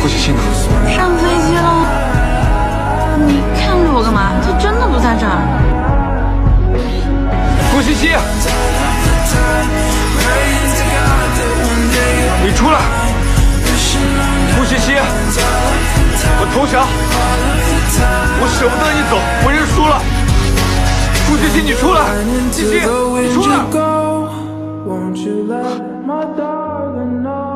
顾西西呢？上飞机了。你看着我干嘛？他真的不在这儿。顾西西，你出来！顾西西，我投降，我舍不得你走，我认输了。顾西西，你出来！西西，你出来！